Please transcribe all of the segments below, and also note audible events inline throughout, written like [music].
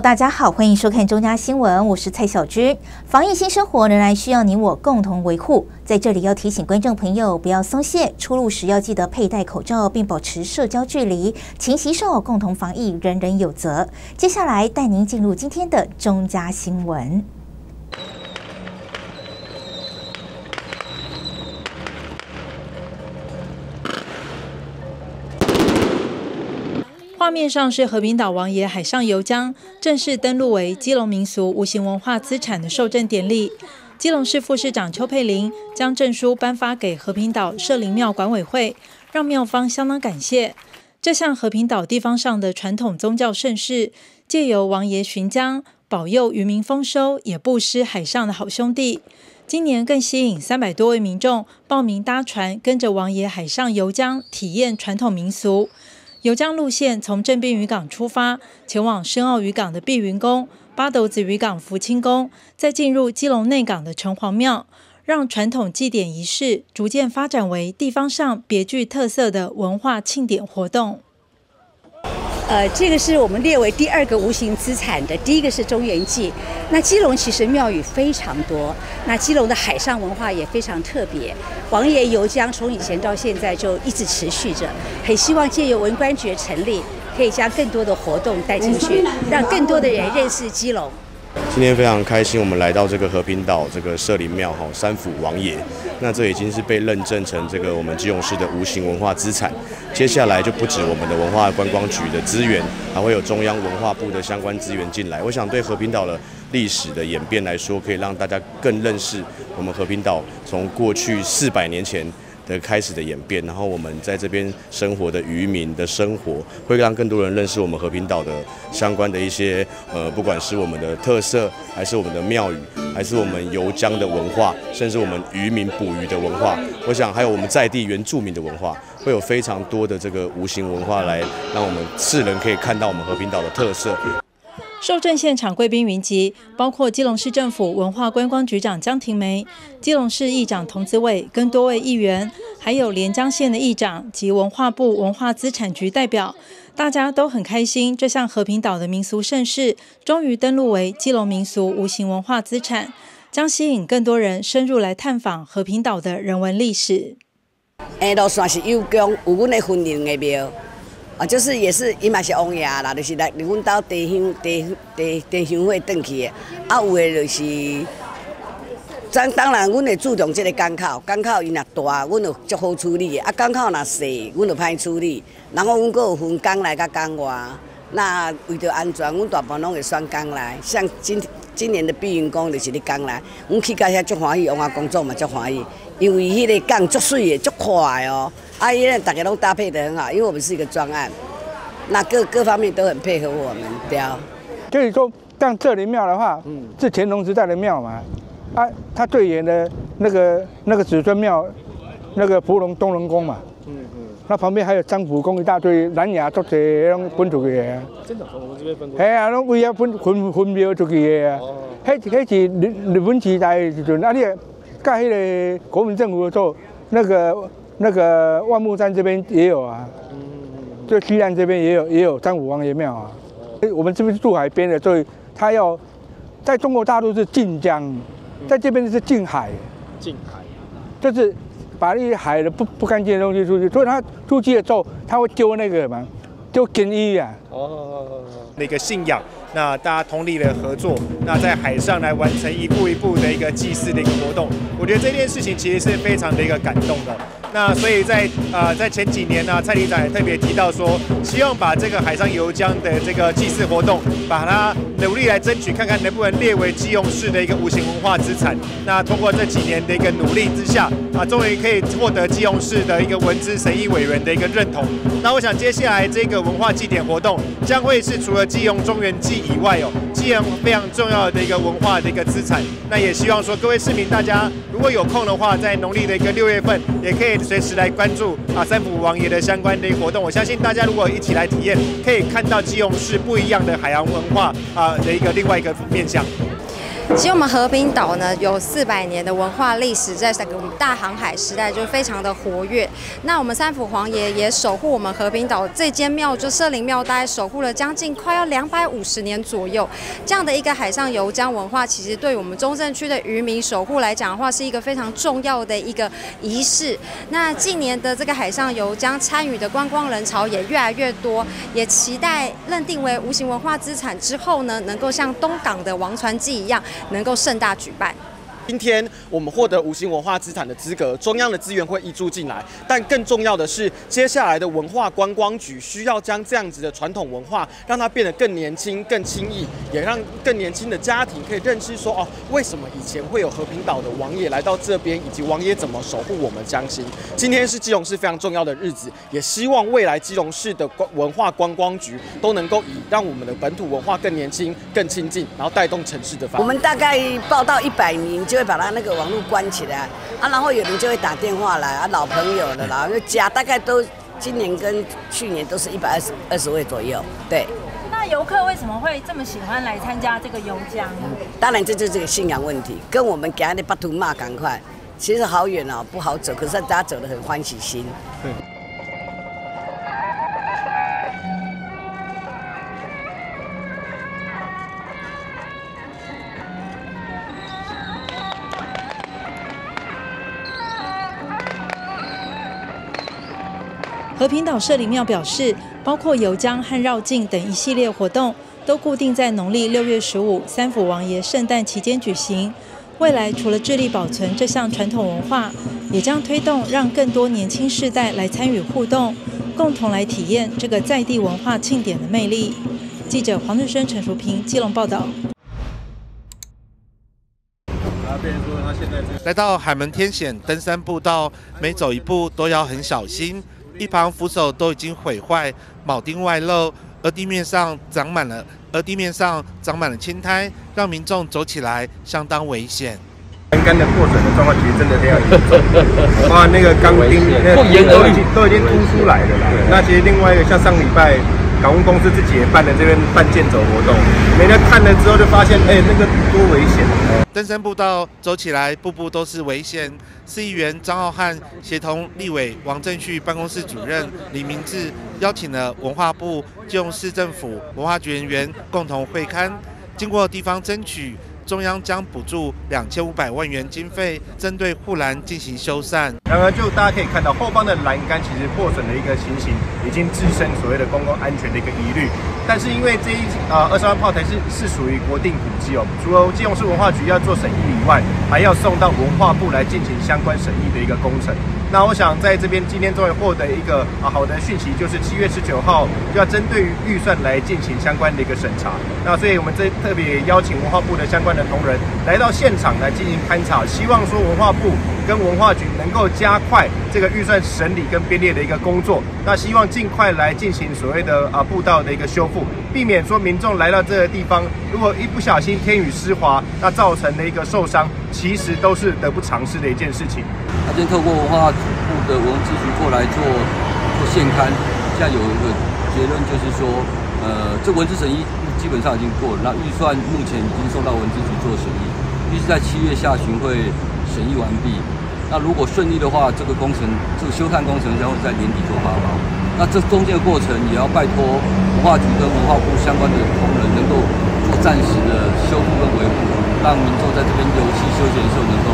大家好，欢迎收看中嘉新闻，我是蔡小军。防疫新生活仍然需要你我共同维护，在这里要提醒观众朋友不要松懈，出入时要记得佩戴口罩，并保持社交距离，勤洗手，共同防疫，人人有责。接下来带您进入今天的中嘉新闻。画面上是和平岛王爷海上游江正式登陆为基隆民俗无形文化资产的受证典礼。基隆市副市长邱佩玲将证书颁发给和平岛社灵庙管委会，让庙方相当感谢。这项和平岛地方上的传统宗教盛事，借由王爷巡江，保佑渔民丰收，也布施海上的好兄弟。今年更吸引三百多位民众报名搭船，跟着王爷海上游江，体验传统民俗。游江路线从镇滨渔港出发，前往深澳渔港的碧云宫、八斗子渔港福清宫，再进入基隆内港的城隍庙，让传统祭典仪式逐渐发展为地方上别具特色的文化庆典活动。呃，这个是我们列为第二个无形资产的，第一个是中原记。那基隆其实庙宇非常多，那基隆的海上文化也非常特别。王爷游江从以前到现在就一直持续着，很希望借由文官局成立，可以将更多的活动带进去，让更多的人认识基隆。今天非常开心，我们来到这个和平岛这个社林庙哈三府王爷，那这已经是被认证成这个我们基隆市的无形文化资产。接下来就不止我们的文化观光局的资源，还会有中央文化部的相关资源进来。我想对和平岛的历史的演变来说，可以让大家更认识我们和平岛从过去四百年前。的开始的演变，然后我们在这边生活的渔民的生活，会让更多人认识我们和平岛的相关的一些呃，不管是我们的特色，还是我们的庙宇，还是我们游江的文化，甚至我们渔民捕鱼的文化，我想还有我们在地原住民的文化，会有非常多的这个无形文化来让我们世人可以看到我们和平岛的特色。受证现场贵宾云集，包括基隆市政府文化观光局长江庭梅、基隆市议长童子伟跟多位议员，还有连江县的议长及文化部文化资产局代表，大家都很开心。这项和平岛的民俗盛事终于登录为基隆民俗无形文化资产，将吸引更多人深入来探访和平岛的人文历史。哎，都是有功，有阮的婚姻的庙。啊，就是也是伊嘛是王爷啦，就是来阮兜地乡地地地乡会转去的。啊，有的就是，咱当然阮会注重即个港口，港口伊若大，阮就足好处理；啊，港口若细，阮就歹处理。然后阮阁有分港内甲港外，那为着安全，阮大部分拢会选港内。像今今年的碧云宫就是咧港内，阮去到遐足欢喜，王华工作嘛足欢喜，因为迄个港足水的，足快哦。啊，伊呢，大家都搭配得很好，因为我们是一个专案，那各各方面都很配合我们。对啊，就是说，像这里庙的话，嗯，是乾隆时代的庙嘛，啊，他最远的那个那个子孙庙，那个芙蓉东龙宫嘛，那旁边还有张府公一大堆，南亚都是拢分出去的。真的，我们这边分。哎呀，拢为了分分分庙出去的啊。哦。迄迄是日日本时代时阵，啊，你盖迄个国民政府的时候，那个。那个万木山这边也有啊，就西岸这边也有，也有张府王爷庙啊。我们这边是住海边的，所以他要在中国大陆是晋江，在这边是近海。近海，就是把那些海的不不干净的东西出去，所以他出去了之后他会丢那个什么，丢金鱼啊。那个信仰。那大家通力的合作，那在海上来完成一步一步的一个祭祀的一个活动，我觉得这件事情其实是非常的一个感动的。那所以在呃在前几年呢，蔡理长也特别提到说，希望把这个海上游江的这个祭祀活动，把它努力来争取，看看能不能列为基隆市的一个无形文化资产。那通过这几年的一个努力之下，啊，终于可以获得基隆市的一个文资审议委员的一个认同。那我想接下来这个文化祭典活动，将会是除了基隆中原祭。以外哦，既然非常重要的一个文化的一个资产，那也希望说各位市民大家如果有空的话，在农历的一个六月份，也可以随时来关注啊三府王爷的相关的一个活动。我相信大家如果一起来体验，可以看到基隆市不一样的海洋文化啊的一个另外一个面向。其实我们和平岛呢有四百年的文化历史，在这个我们大航海时代就非常的活跃。那我们三府皇爷也守护我们和平岛这间庙，就社灵庙，大概守护了将近快要两百五十年左右。这样的一个海上游江文化，其实对我们中正区的渔民守护来讲的话，是一个非常重要的一个仪式。那近年的这个海上游江参与的观光人潮也越来越多，也期待认定为无形文化资产之后呢，能够像东港的王船祭一样，能够盛大举办。今天我们获得五星文化资产的资格，中央的资源会挹注进来，但更重要的是，接下来的文化观光局需要将这样子的传统文化，让它变得更年轻、更轻易，也让更年轻的家庭可以认知说，哦，为什么以前会有和平岛的王爷来到这边，以及王爷怎么守护我们江心。今天是基隆市非常重要的日子，也希望未来基隆市的文化观光局都能够以让我们的本土文化更年轻、更亲近，然后带动城市的发展。我们大概报到一百名就。会把他那个网络关起来啊，然后有人就会打电话来啊，老朋友的啦，就家大概都今年跟去年都是一百二十二十位左右。对，那游客为什么会这么喜欢来参加这个游江？当然这就是个信仰问题，跟我们给他的巴图骂赶快，其实好远哦，不好走，可是大家走得很欢喜心。对。和平岛社林庙表示，包括游江和绕境等一系列活动，都固定在农历六月十五三府王爷圣诞期间举行。未来除了致力保存这项传统文化，也将推动让更多年轻世代来参与互动，共同来体验这个在地文化庆典的魅力。记者黄振生、陈淑平，基隆报道。来到海门天险登山步道，每走一步都要很小心。一旁扶手都已经毁坏，铆钉外露，而地面上长满了，而地面上长满了青苔，让民众走起来相当危险。[laughs] 栏杆的破损的状况其实真的非常严重，哇，那个钢钉那都已经都已经凸出来了啦。那其实另外一个像上礼拜。港务公司自己也办了这边办健走活动，每天看了之后就发现，哎，那个多危险！登山步道走起来，步步都是危险。市议员张浩瀚协同立委王正旭办公室主任李明志，邀请了文化部、就用市政府文化局人员共同会刊，经过地方争取。中央将补助两千五百万元经费，针对护栏进行修缮。然而，就大家可以看到，后方的栏杆其实破损的一个情形，已经滋生所谓的公共安全的一个疑虑。但是，因为这一呃二十万炮台是是属于国定古迹哦，除了基隆市文化局要做审议以外，还要送到文化部来进行相关审议的一个工程。那我想在这边今天终于获得一个啊好的讯息，就是七月十九号就要针对预算来进行相关的一个审查。那所以我们这特别邀请文化部的相关的同仁来到现场来进行勘察，希望说文化部跟文化局能够加快这个预算审理跟编列的一个工作。那希望尽快来进行所谓的啊步道的一个修复，避免说民众来到这个地方，如果一不小心天雨湿滑，那造成的一个受伤，其实都是得不偿失的一件事情。他今天透过文化部的文资局过来做做现刊，现在有一个结论，就是说，呃，这文字审议基本上已经过了，那预算目前已经送到文资局做审议，预计在七月下旬会审议完毕。那如果顺利的话，这个工程这个修缮工程将会在年底做发包。那这中间的过程也要拜托文化局跟文化部相关的同仁能够做暂时的修复跟维护，让民众在这边游戏休闲的时候能够。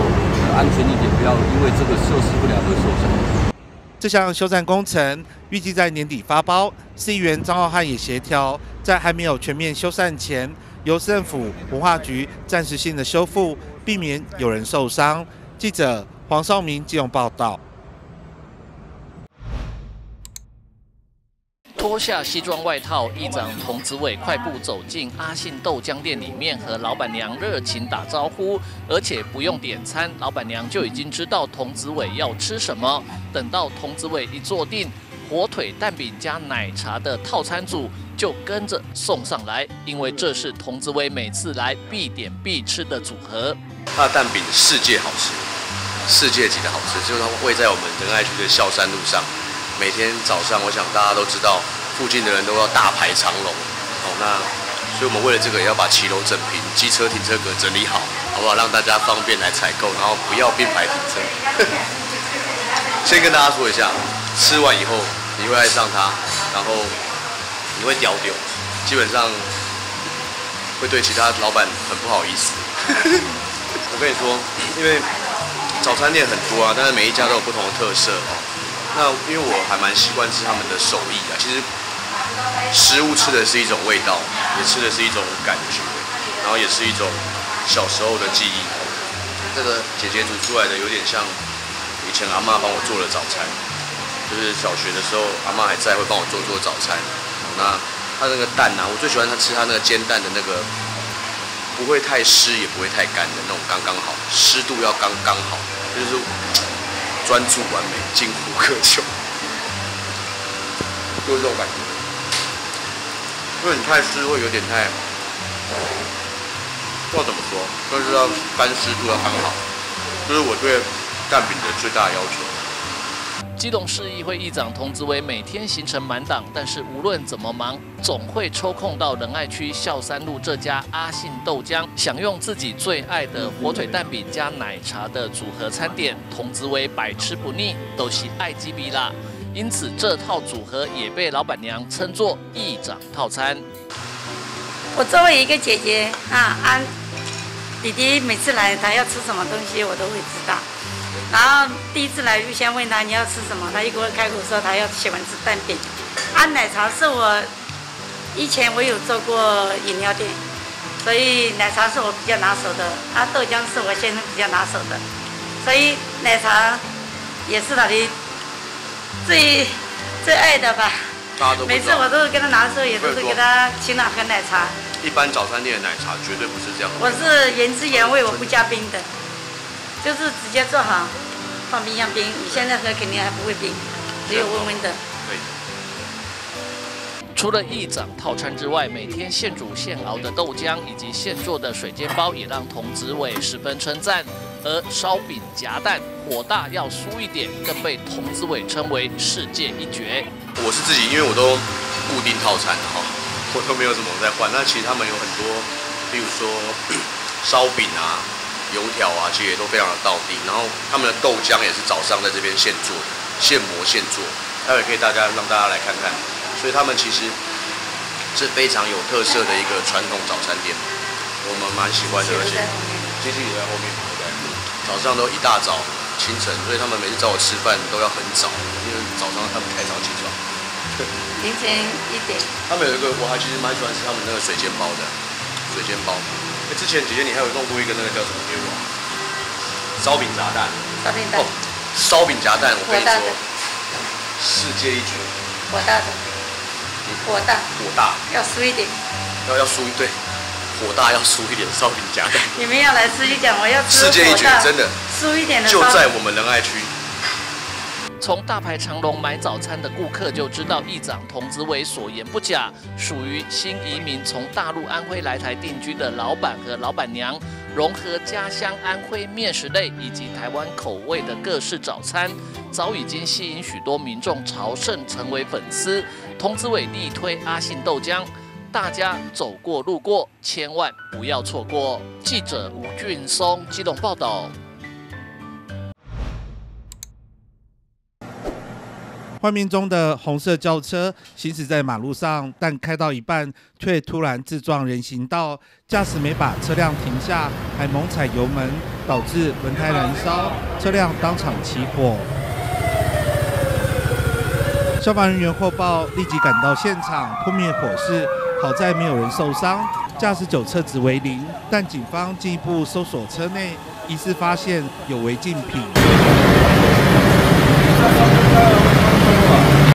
安全一点，不要因为这个设施不良而受伤。这项修缮工程预计在年底发包。市议员张浩瀚也协调，在还没有全面修缮前，由政府文化局暂时性的修复，避免有人受伤。记者黄少明金融报道。脱下西装外套，议长童子伟快步走进阿信豆浆店里面，和老板娘热情打招呼，而且不用点餐，老板娘就已经知道童子伟要吃什么。等到童子伟一坐定，火腿蛋饼加奶茶的套餐组就跟着送上来，因为这是童子伟每次来必点必吃的组合。他的蛋饼世界好吃，世界级的好吃，就是会在我们仁爱区的孝山路上。每天早上，我想大家都知道，附近的人都要大排长龙。哦，那所以我们为了这个也要把骑楼整平，机车停车格整理好，好不好？让大家方便来采购，然后不要并排停车。[laughs] 先跟大家说一下，吃完以后你会爱上它，然后你会屌屌，基本上会对其他老板很不好意思。[laughs] 我跟你说，因为早餐店很多啊，但是每一家都有不同的特色哦。那因为我还蛮习惯吃他们的手艺啊，其实食物吃的是一种味道，也吃的是一种感觉，然后也是一种小时候的记忆。这个姐姐煮出来的有点像以前阿妈帮我做的早餐，就是小学的时候阿妈还在会帮我做做早餐。那她那个蛋啊，我最喜欢她吃她那个煎蛋的那个。不会太湿，也不会太干的那种，刚刚好，湿度要刚刚好，就是专注完美，近乎苛求，就是这种感觉。因为你太湿会有点太，不知道怎么说，就是要干湿度要刚好，就是我对蛋饼的最大要求。基隆市议会议长童子伟每天行程满档，但是无论怎么忙，总会抽空到仁爱区孝山路这家阿信豆浆，享用自己最爱的火腿蛋饼加奶茶的组合餐点。童子伟百吃不腻，都是爱鸡比啦。因此这套组合也被老板娘称作议长套餐。我作为一个姐姐啊，安弟弟每次来，他要吃什么东西，我都会知道。然后第一次来就先问他你要吃什么，他一给我开口说他要喜欢吃蛋饼。啊，奶茶是我以前我有做过饮料店，所以奶茶是我比较拿手的。啊，豆浆是我先生比较拿手的，所以奶茶也是他的最最爱的吧。大家都每次我都是跟他拿的时候，也都是给他请他喝奶茶。一般早餐店的奶茶绝对不是这样。我是原汁原味，我不加冰的，就是直接做好。放冰箱冰，你现在喝肯定还不会冰，只有温温的。对。除了一掌套餐之外，每天现煮现熬的豆浆以及现做的水煎包也让童子伟十分称赞。而烧饼夹蛋，火大要酥一点，更被童子伟称为世界一绝。我是自己，因为我都固定套餐哈，我都没有什么在换。那其实他们有很多，比如说 [clears throat] 烧饼啊。油条啊，其实也都非常的到地，然后他们的豆浆也是早上在这边现做的，现磨现做，待会可以大家让大家来看看，所以他们其实是非常有特色的一个传统早餐店，我们蛮喜欢的，而且机器也在后面，对早上都一大早清晨，所以他们每次找我吃饭都要很早，因为早上他们太早起床，凌晨一点。他们有一个，我还其实蛮喜欢吃他们那个水煎包的，水煎包。哎，之前姐姐你还有弄过一个那个叫什么给我？烧饼炸蛋。烧饼蛋。哦，烧饼夹蛋，我跟你说，世界一绝。火大的。火大。火大。要输一点。要要输一对，火大要输一点，烧饼夹蛋。你们要来吃一点，我要吃世界一绝，真的。输一点的。就在我们仁爱区。从大排长龙买早餐的顾客就知道，议长童子伟所言不假。属于新移民从大陆安徽来台定居的老板和老板娘，融合家乡安徽面食类以及台湾口味的各式早餐，早已经吸引许多民众朝圣成为粉丝。童子伟力推阿信豆浆，大家走过路过千万不要错过。记者吴俊松机动报道。画面中的红色轿车行驶在马路上，但开到一半却突然自撞人行道，驾驶没把车辆停下，还猛踩油门，导致轮胎燃烧，车辆当场起火。消防人员获报，立即赶到现场扑灭火势，好在没有人受伤，驾驶酒测值为零。但警方进一步搜索车内，疑似发现有违禁品。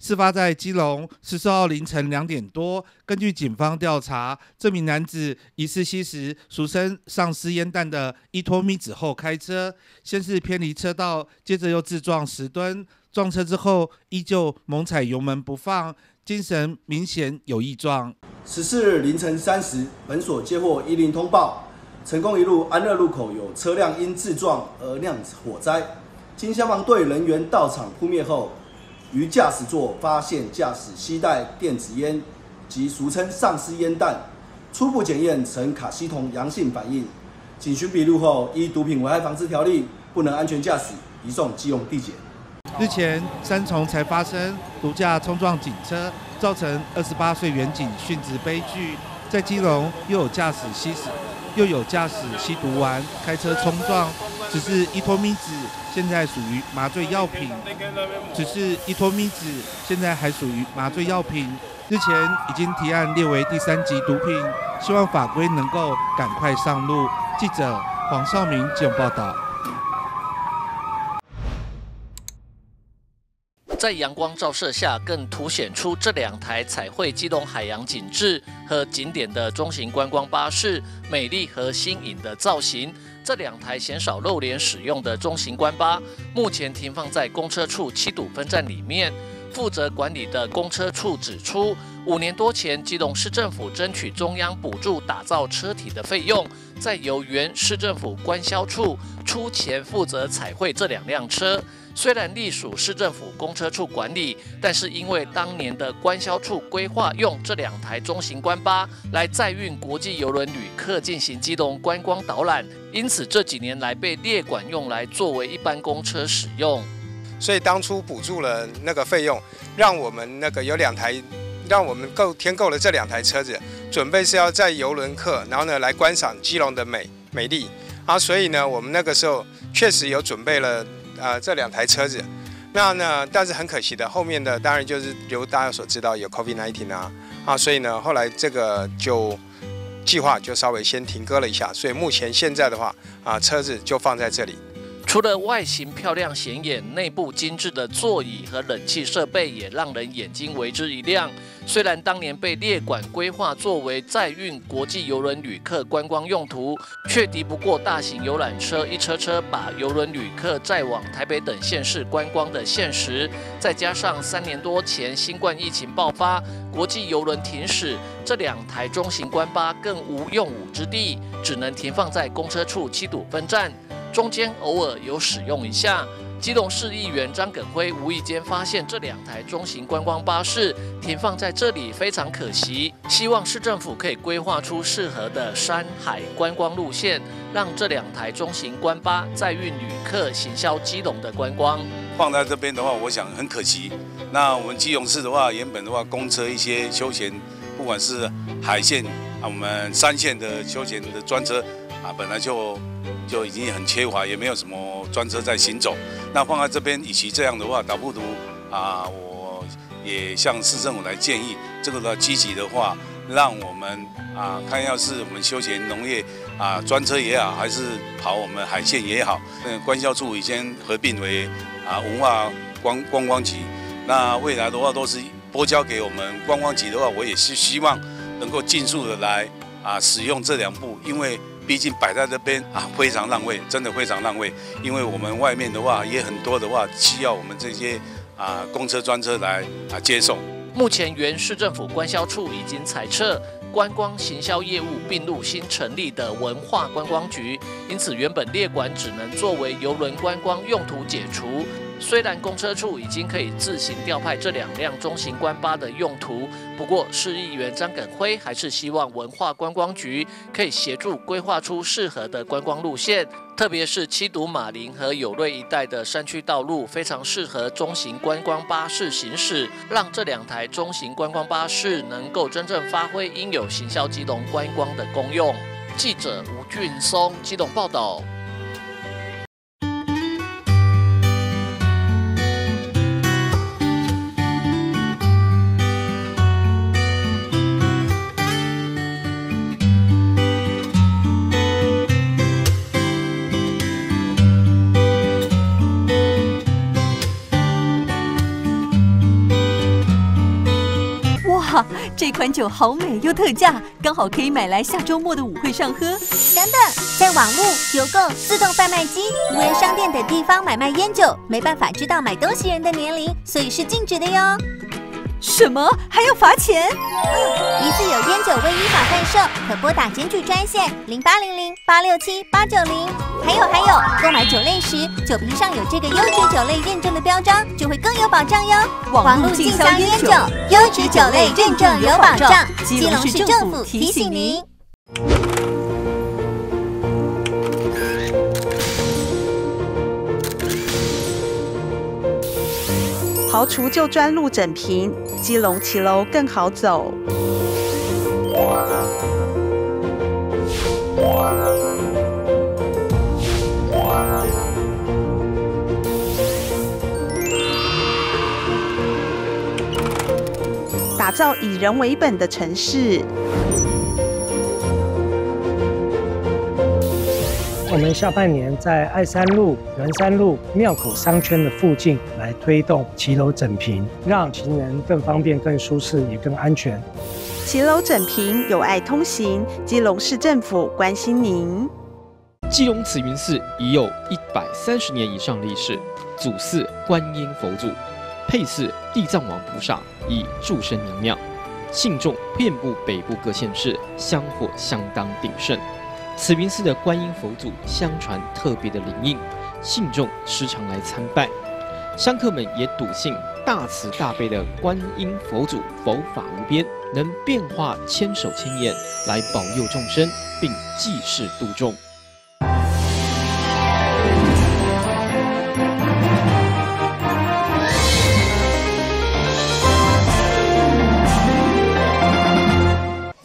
事发在基隆十四号凌晨两点多。根据警方调查，这名男子疑似吸食俗称丧尸烟弹的伊托米子后开车，先是偏离车道，接着又自撞石墩。撞车之后，依旧猛踩油门不放，精神明显有异状。十四日凌晨三时，本所接获一零通报，成功一路安乐路口有车辆因自撞而酿火灾。经消防队人员到场扑灭后，于驾驶座发现驾驶携带电子烟及俗称丧尸烟弹，初步检验呈卡西酮阳性反应，警询笔录后，依毒品危害防治条例不能安全驾驶，移送基隆地检。日前，三重才发生毒驾冲撞警车，造成二十八岁原警殉职悲剧。在基隆，又有驾驶吸食，又有驾驶吸毒完开车冲撞，只是依托咪子现在属于麻醉药品，只是依托咪子现在还属于麻醉药品。日前已经提案列为第三级毒品，希望法规能够赶快上路。记者黄少明记者报道。在阳光照射下，更凸显出这两台彩绘基隆海洋景致和景点的中型观光巴士美丽和新颖的造型。这两台鲜少露脸使用的中型观巴，目前停放在公车处七堵分站里面。负责管理的公车处指出，五年多前，基隆市政府争取中央补助打造车体的费用，再由原市政府官销处出钱负责彩绘这两辆车。虽然隶属市政府公车处管理，但是因为当年的官销处规划用这两台中型观巴来载运国际邮轮旅客进行机动观光导览，因此这几年来被列管用来作为一般公车使用。所以当初补助了那个费用，让我们那个有两台，让我们购添购了这两台车子，准备是要载游轮客，然后呢来观赏基隆的美美丽啊。所以呢，我们那个时候确实有准备了啊这两台车子。那呢，但是很可惜的，后面的当然就是如大家所知道有 COVID-19 啊啊，所以呢后来这个就计划就稍微先停搁了一下。所以目前现在的话啊，车子就放在这里。除了外形漂亮显眼，内部精致的座椅和冷气设备也让人眼睛为之一亮。虽然当年被列管规划作为载运国际游轮旅客观光用途，却敌不过大型游览车一车车把游轮旅客载往台北等县市观光的现实。再加上三年多前新冠疫情爆发，国际游轮停驶，这两台中型观巴更无用武之地，只能停放在公车处七堵分站。中间偶尔有使用一下。基隆市议员张耿辉无意间发现这两台中型观光巴士停放在这里非常可惜，希望市政府可以规划出适合的山海观光路线，让这两台中型观巴载运旅客行销基隆的观光。放在这边的话，我想很可惜。那我们基隆市的话，原本的话，公车一些休闲，不管是海线啊，我们山线的休闲的专车啊，本来就。就已经很缺乏，也没有什么专车在行走。那放在这边，与其这样的话，倒不如啊，我也向市政府来建议，这个的积极的话，让我们啊，看要是我们休闲农业啊，专车也好，还是跑我们海线也好，那关销处已经合并为啊文化观观光局。那未来的话，都是拨交给我们观光局的话，我也是希望能够尽速的来啊使用这两部，因为。毕竟摆在这边啊，非常浪费，真的非常浪费。因为我们外面的话也很多的话，需要我们这些啊公车专车来啊接送。目前原市政府官销处已经裁撤观光行销业务，并入新成立的文化观光局，因此原本列管只能作为游轮观光用途解除。虽然公车处已经可以自行调派这两辆中型观巴的用途，不过市议员张耿辉还是希望文化观光局可以协助规划出适合的观光路线，特别是七堵马林和友瑞一带的山区道路，非常适合中型观光巴士行驶，让这两台中型观光巴士能够真正发挥应有行销基隆观光的功用。记者吴俊松机动报道。这款酒好美又特价，刚好可以买来下周末的舞会上喝。等等，在网络、邮购、自动贩卖机、无人商店等地方买卖烟酒，没办法知道买东西人的年龄，所以是禁止的哟。什么？还要罚钱？嗯，疑似有烟酒未依法贩售，可拨打检举专线零八零零八六七八九零。还有还有，购买酒类时，酒瓶上有这个优质酒类认证的标章，就会更有保障哟。网络进销烟酒，优质酒类认证有保障。基隆市政府提醒您。刨除旧砖路整平，基隆骑楼更好走。打造以人为本的城市。我们下半年在爱山路、圆山路、庙口商圈的附近来推动骑楼整平，让行人更方便、更舒适，也更安全。骑楼整平，有爱通行，基隆市政府关心您。基隆慈云寺已有一百三十年以上历史，祖祀观音佛祖，配祀地藏王菩萨，以祝生娘娘。信众遍布北部各县市，香火相当鼎盛。慈云寺的观音佛祖相传特别的灵应，信众时常来参拜。香客们也笃信大慈大悲的观音佛祖佛法无边，能变化千手千眼来保佑众生，并济世度众。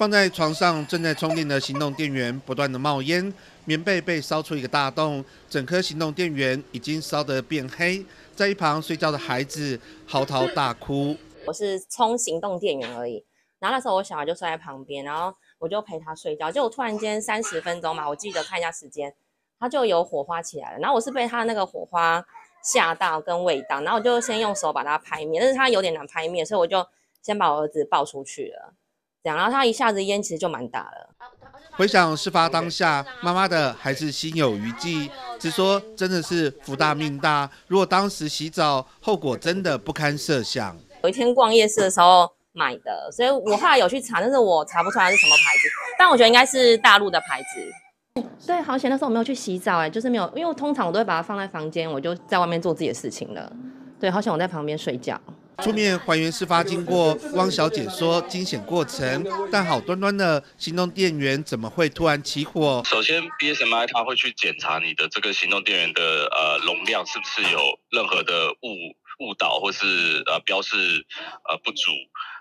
放在床上正在充电的行动电源不断的冒烟，棉被被烧出一个大洞，整颗行动电源已经烧得变黑。在一旁睡觉的孩子嚎啕大哭。我是充行动电源而已，然后那时候我小孩就睡在旁边，然后我就陪他睡觉。就突然间三十分钟嘛，我记得看一下时间，他就有火花起来了。然后我是被他那个火花吓到跟味道，然后我就先用手把它拍灭，但是他有点难拍灭，所以我就先把我儿子抱出去了。然后他一下子烟其实就蛮大了。回想事发当下，妈妈的还是心有余悸，只说真的是福大命大。如果当时洗澡，后果真的不堪设想。有一天逛夜市的时候买的，所以我后来有去查，但是我查不出来是什么牌子，但我觉得应该是大陆的牌子。对，好险那时候我没有去洗澡，哎，就是没有，因为我通常我都会把它放在房间，我就在外面做自己的事情了。对，好险我在旁边睡觉。出面还原事发经过，汪小姐说惊险过程，但好端端的行动电源怎么会突然起火？首先，BSMI 它会去检查你的这个行动电源的呃容量是不是有任何的误误导或是呃标示呃不足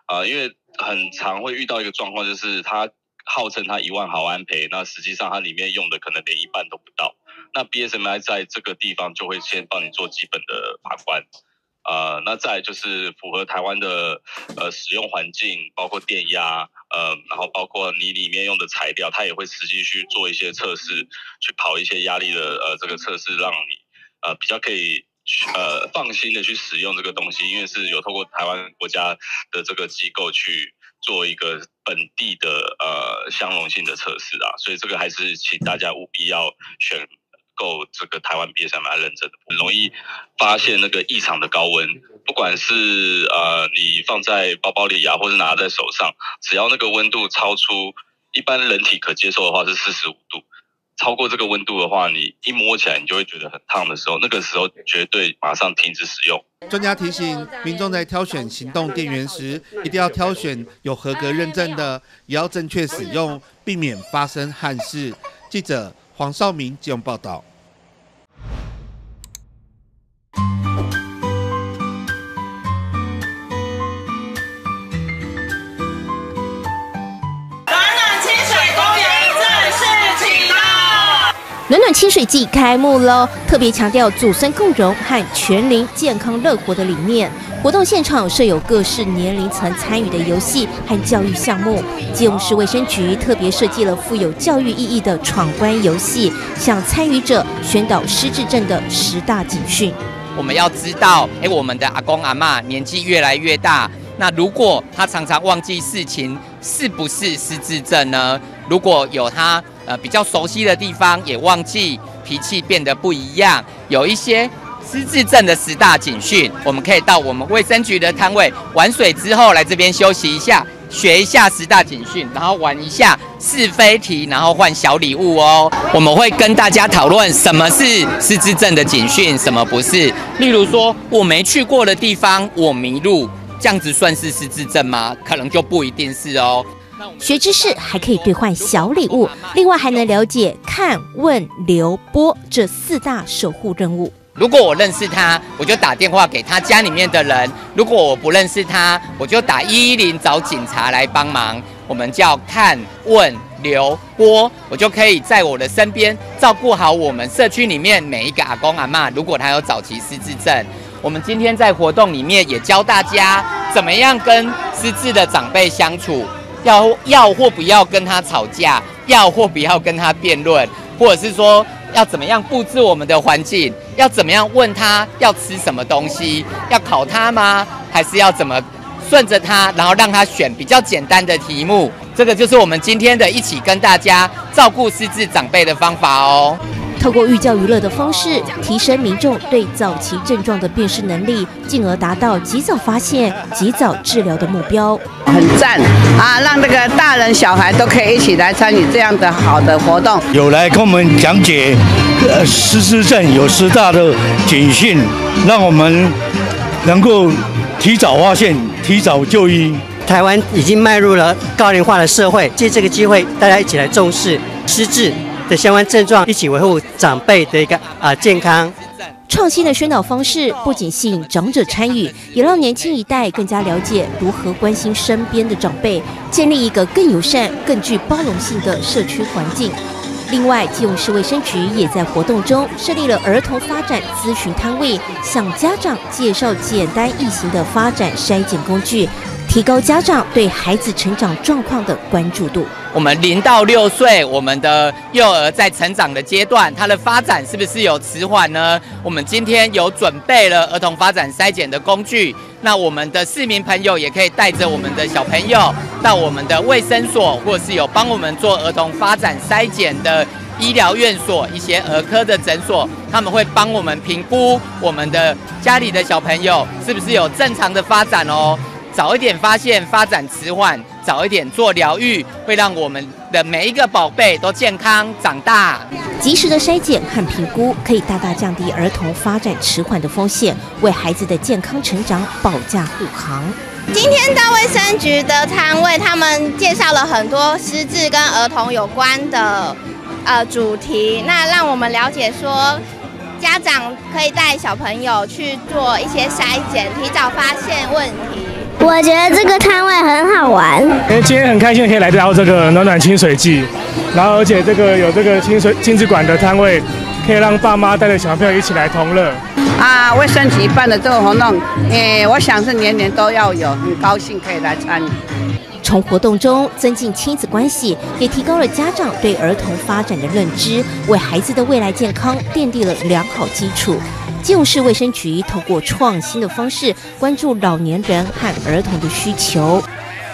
啊，因为很常会遇到一个状况，就是它号称它一万毫安培，那实际上它里面用的可能连一半都不到，那 BSMI 在这个地方就会先帮你做基本的把关。呃，那再就是符合台湾的呃使用环境，包括电压，呃，然后包括你里面用的材料，它也会实际去做一些测试，去跑一些压力的呃这个测试，让你呃比较可以呃放心的去使用这个东西，因为是有透过台湾国家的这个机构去做一个本地的呃相容性的测试啊，所以这个还是请大家务必要选。够这个台湾 BSMI 认证的，很容易发现那个异常的高温。不管是呃你放在包包里啊，或者拿在手上，只要那个温度超出一般人体可接受的话是四十五度，超过这个温度的话，你一摸起来你就会觉得很烫的时候，那个时候绝对马上停止使用。专家提醒民众在挑选行动电源时，一定要挑选有合格认证的，也要正确使用，避免发生憾事。记者。黄少明这样报道。暖暖暖清水季开幕喽！特别强调祖孙共荣和全龄健康乐活的理念。活动现场设有各式年龄层参与的游戏和教育项目。基隆市卫生局特别设计了富有教育意义的闯关游戏，向参与者宣导失智症的十大警讯。我们要知道，哎，我们的阿公阿妈年纪越来越大，那如果他常常忘记事情，是不是失智症呢？如果有他呃比较熟悉的地方也忘记，脾气变得不一样，有一些。失智症的十大警讯，我们可以到我们卫生局的摊位玩水之后来这边休息一下，学一下十大警讯，然后玩一下是非题，然后换小礼物哦。我们会跟大家讨论什么是失智症的警讯，什么不是。例如说，我没去过的地方，我迷路，这样子算是失智症吗？可能就不一定是哦。学知识还可以兑换小礼物，另外还能了解看、问、留、播这四大守护任务。如果我认识他，我就打电话给他家里面的人；如果我不认识他，我就打一一零找警察来帮忙。我们叫看、问、留、播，我就可以在我的身边照顾好我们社区里面每一个阿公阿妈。如果他有早期失智症，我们今天在活动里面也教大家怎么样跟失智的长辈相处。要要或不要跟他吵架，要或不要跟他辩论，或者是说要怎么样布置我们的环境，要怎么样问他要吃什么东西，要考他吗？还是要怎么顺着他，然后让他选比较简单的题目？这个就是我们今天的一起跟大家照顾失智长辈的方法哦。透过寓教于乐的方式，提升民众对早期症状的辨识能力，进而达到及早发现、及早治疗的目标。很赞啊！让这个大人小孩都可以一起来参与这样的好的活动。有来跟我们讲解，呃，失智症有十大的警讯，让我们能够提早发现、提早就医。台湾已经迈入了高龄化的社会，借这个机会，大家一起来重视失智。的相关症状，一起维护长辈的一个啊健康。创新的宣导方式不仅吸引长者参与，也让年轻一代更加了解如何关心身边的长辈，建立一个更友善、更具包容性的社区环境。另外，基隆市卫生局也在活动中设立了儿童发展咨询摊位，向家长介绍简单易行的发展筛检工具。提高家长对孩子成长状况的关注度。我们零到六岁，我们的幼儿在成长的阶段，他的发展是不是有迟缓呢？我们今天有准备了儿童发展筛检的工具，那我们的市民朋友也可以带着我们的小朋友到我们的卫生所，或是有帮我们做儿童发展筛检的医疗院所、一些儿科的诊所，他们会帮我们评估我们的家里的小朋友是不是有正常的发展哦。早一点发现发展迟缓，早一点做疗愈，会让我们的每一个宝贝都健康长大。及时的筛检和评估，可以大大降低儿童发展迟缓的风险，为孩子的健康成长保驾护航。今天到卫生局的摊位，他们介绍了很多失智跟儿童有关的呃主题，那让我们了解说。家长可以带小朋友去做一些筛检，提早发现问题。我觉得这个摊位很好玩，因为今天很开心可以来到这个暖暖清水季，然后而且这个有这个清水亲子馆的摊位，可以让爸妈带着小朋友一起来同乐。啊，卫生局办的这个活动，诶，我想是年年都要有，很高兴可以来参与。从活动中增进亲子关系，也提高了家长对儿童发展的认知，为孩子的未来健康奠定了良好基础。基隆市卫生局透过创新的方式关注老年人和儿童的需求。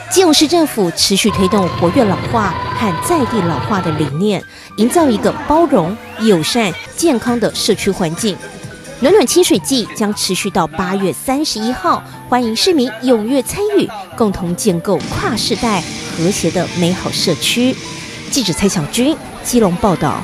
基隆市政府持续推动活跃老化和在地老化的理念，营造一个包容、友善、健康的社区环境。暖暖清水季将持续到八月三十一号，欢迎市民踊跃参与，共同建构跨世代和谐的美好社区。记者蔡小军，基隆报道。